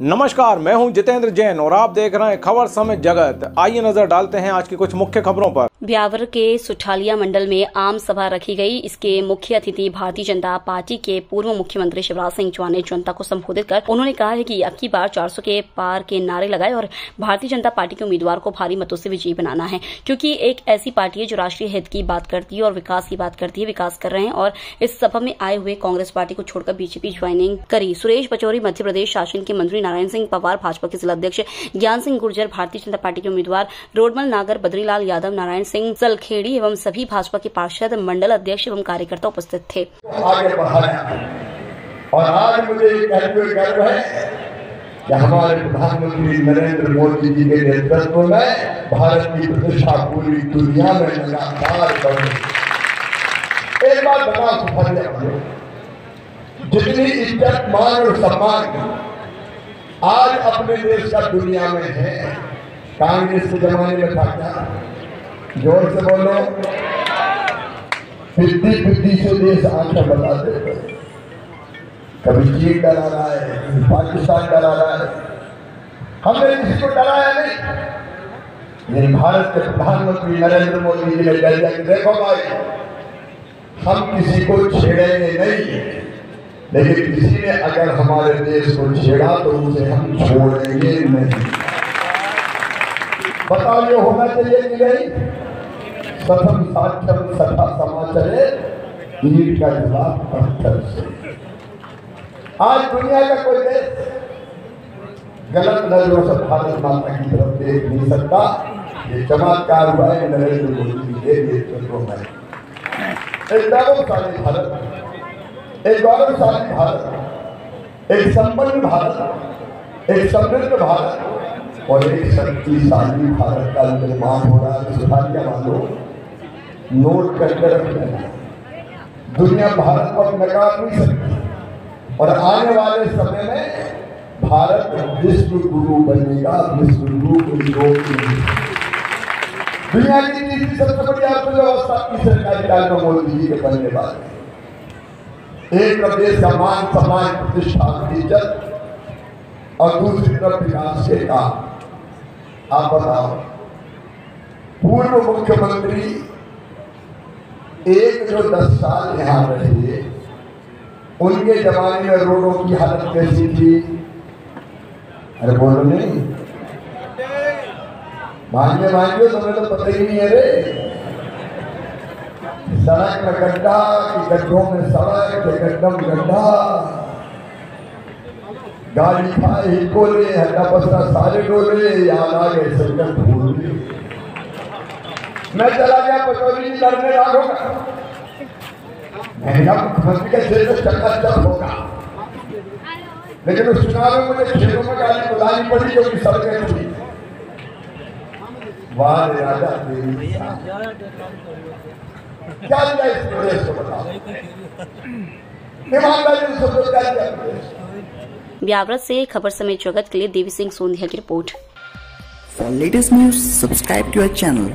नमस्कार, मैं हूँ जितेंद्र जैन और आप देख रहे हैं खबर समय जगत। आइए नज़र डालते हैं आज की कुछ मुख्य खबरों पर। ब्यावर के सुठालिया मंडल में आम सभा रखी गई। इसके मुख्य अतिथि भारतीय जनता पार्टी के पूर्व मुख्यमंत्री शिवराज सिंह चौहान ने जनता को संबोधित कर उन्होंने कहा है कि अब की बार 400 के पार के नारे लगाए और भारतीय जनता पार्टी के उम्मीदवार को भारी मतों से विजयी बनाना है। क्योंकि एक ऐसी पार्टी है जो राष्ट्रीय हित की बात करती है और विकास की बात करती है, विकास कर रहे हैं और इस सभा में आए हुए कांग्रेस पार्टी को छोड़कर बीजेपी ज्वाइनिंग करी। सुरेश पचौरी मध्य प्रदेश शासन के मंत्री नारायण सिंह पवार, भाजपा के जिलाध्यक्ष ज्ञान सिंह गुर्जर, भारतीय जनता पार्टी के उम्मीदवार रोडमल नागर, बद्रीलाल यादव, नारायण सिंह सलखेड़ी एवं सभी भाजपा के पार्षद, मंडल अध्यक्ष एवं कार्यकर्ता उपस्थित थे। आगे और आज मुझे गर्व है कि हमारे प्रधानमंत्री नरेंद्र मोदी जी के नेतृत्व में भारत की प्रतिष्ठा पूरी दुनिया में लगातार बढ़ रही। एक बात बता सुफल जितनी इज़्ज़त, मान और सम्मान आज अपने देश का दुनिया में है, कांग्रेस के जमाने में था क्या? ज़ोर से बोलो। फिफ्टी फिफ्टी से देश आँखें बता देते कभी चीन डरा रहा है, कभी पाकिस्तान डरा रहा है। हमने इसको डराया नहीं। लेकिन भारत के प्रधानमंत्री नरेंद्र मोदी जी ने दिया कि देखो भाई, हम किसी को छेड़ेंगे नहीं। लेकिन किसी ने अगर हमारे देश को छेड़ा तो उसे हम छोड़ेंगे नहीं। बताओ ये होना चाहिए कि नहीं? सतम साक्षर सथा समाचरे ईट का जवाब पत्थर से। आज दुनिया का कोई देश गलत नज़रों से भारत माता की तरफ़ देख नहीं सकता। ये चमत्कार हुआ है नरेंद्र मोदी जी के नेतृत्व में। एक गौरवशाली भारत, एक गौरवशाली भारत, एक संपन्न भारत, एक समृद्ध भारत। और एक शक्तिशाली भारत का निर्माण हो रहा है सुधारिया वालों नोट करके रख लेना दुनिया भारत को नकार नहीं सकती। और आने वाले समय में भारत विश्व गुरु बनेगा विश्व गुरु रोक नहीं दुनिया की तीसरी सबसे बड़ी अर्थव्यवस्था की सरकारी काल में मोदी जी के बनने वाले। एक तरफ़ देश का मान सम्मान प्रतिष्ठा इज़्ज़त और दूसरी तरफ़ विकास के काम। आप बताओ। पूर्व मुख्यमंत्री एक जो दस साल यहाँ रहे, उनके जमाने में रोडों की हालत कैसी थी? अरे बोलो नहीं। मांगे मांगे तुम्हें तो पता ही नहीं है रे। सड़क में गड्ढा गड्ढों में सड़क गड्ढम गड्ढा। गाड़ी खाए ही बोले हड्डा पसरा सारे डोले याद आ गए संकट भूल गए। मैं चला गया पटोरी जी लड़ने मैंने कहा मुख्यमंत्री का क्षेत्र चक्का होगा। लेकिन उस चुनाव में मुझे खेलों में गाली बुलानी पड़ी क्योंकि सड़कें थी वाह राजा क्या दिया इस प्रदेश को बताओ? ईमानदारी से लोग क्या प्रदेश? को? ब्यावरा से खबर समय जगत के लिए देवी सिंह सोंधिया की report. For latest news subscribe to our channel